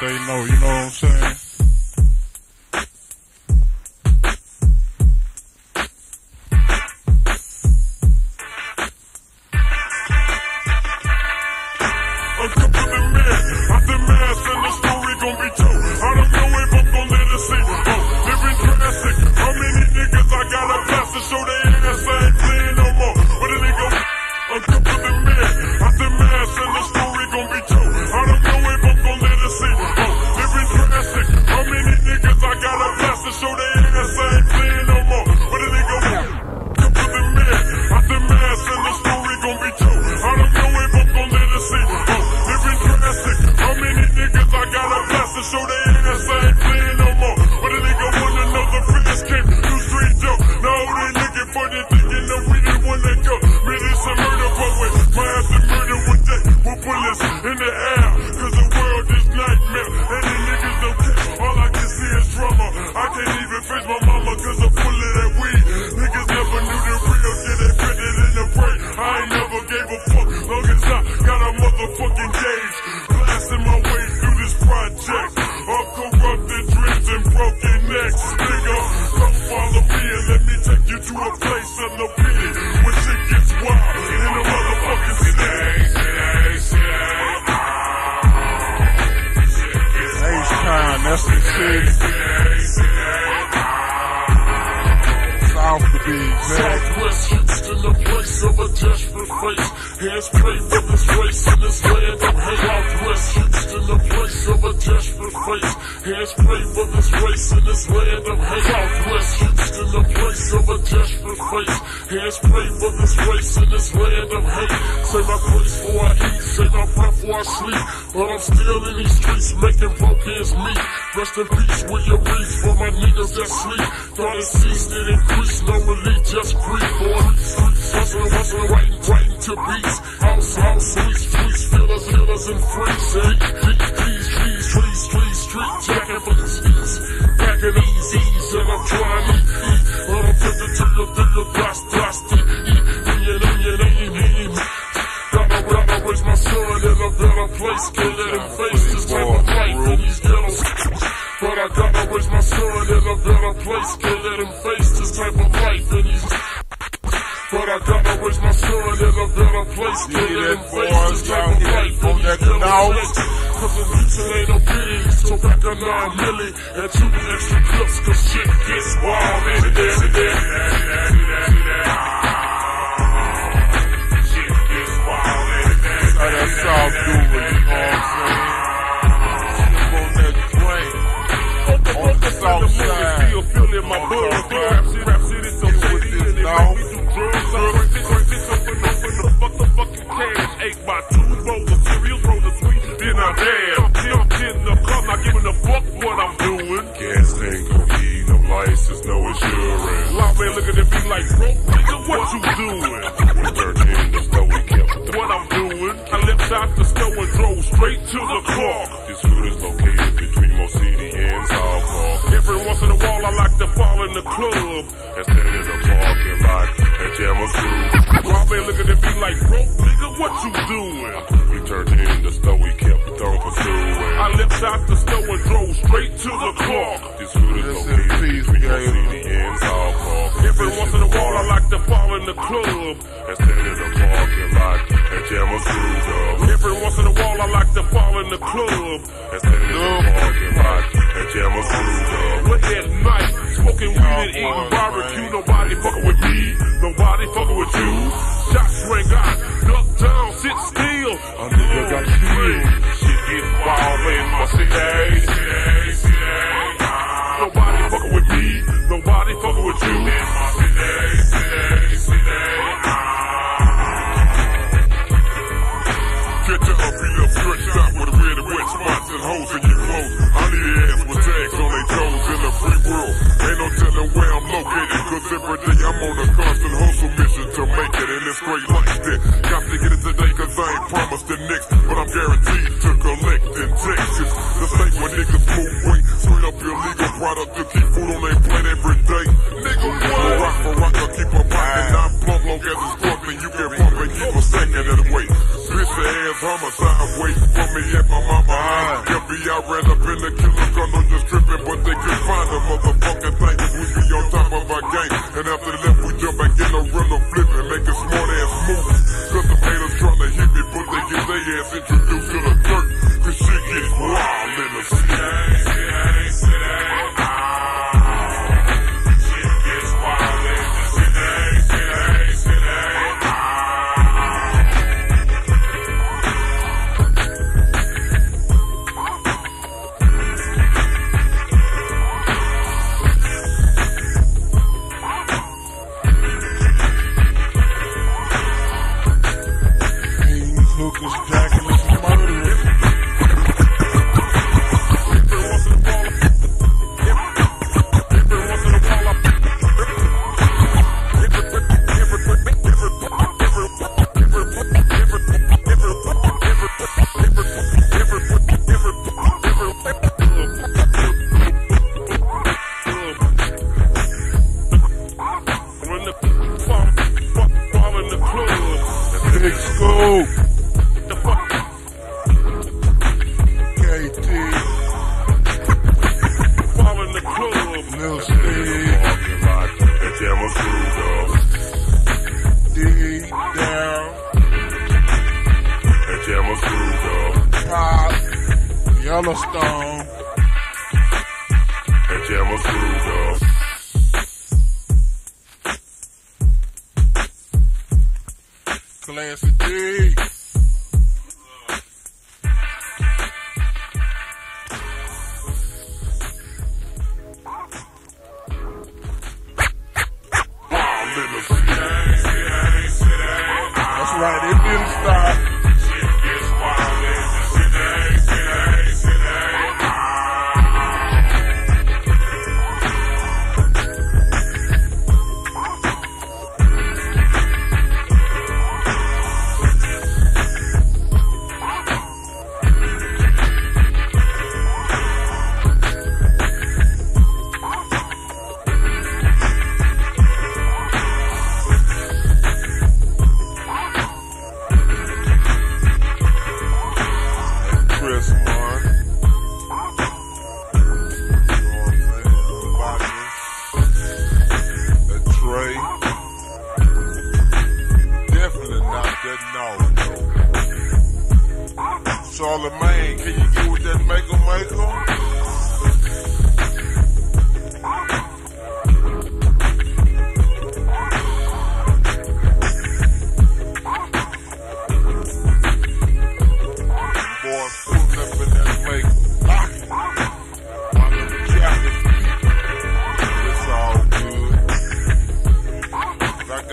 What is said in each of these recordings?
they know, you know what I'm saying? The city. South to be exact. Southwest Houston, the place of a desperate face. Hands pray for this race in this land of hate. Southwest Houston, the place of a desperate face. Hands pray for this race in this land of hate. Southwest Houston, the place of a desperate face. Hands pray for this race in this land of hate. Say my grace before I eat, say my prayer before I sleep. But I'm still in these streets making broke ends meet. Rest in peace with your reach for my niggas that sleep. Thought it ceased, it increased, no relief, just grief. Boy, streets hustling, hustling, writing, writing to beats. House, house, sweets, sweets, fillers, fillers, and freaks. Hey, trees, trees, street, jacking for the onion. Gotta, raise my son in a better place. Can't let him face this type of life. But I gotta raise my son in a better place. Can't let him face this type of life. But I gotta raise my son in a better place. Him face this type of life in these ghettos. Cause the future ain't no pity. So back a nine milli and two extra clips. Cause shit gets wild license, no insurance. Man looking at me like, bro, nigga, what you doing? We turned in the store, we kept What I'm doing? I left out the store and drove straight to the car. This hood is located between Mo City and South Park. Every once in a while, I like to fall in the club. And stand in the parking lot and jam a screw. Loud man looking at me like, bro, nigga, what you doing? We turned in the we kept on pursuing. I left out the store and drove straight to the car. This hood is located peace, between Gator. City and South Park. Every once in a while, I like to fall in the club. And stand in the parking lot and jam a screw up. Every once in a while, I like to fall in the club. And stand in the parking lot and jam a screw up. But at night, smoking weed and eating barbecue. Nobody fucking with me. Nobody fucking with you. Shots rang out, duck down, sit still. A nigga got killed. Shit get wild in my city. Stretched out with red and wet spots and holes in your clothes. I need ass with tags on their toes in a free world. Ain't no telling where I'm located, cause every day I'm on a constant hustle mission to make it, and it's great like that. Got to get it today, cause I ain't promised the next, but I'm guaranteed to collect in Texas. The state where niggas move weight, straight up illegal product to keep food on their on top of our game. And after the left, we jump back in room to flip. was back. Stone. That jam was. Classic D.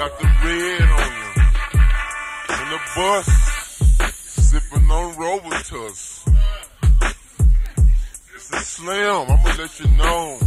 got the red on you. In the bus, sipping on Robitus. It's a slam, I'ma let you know.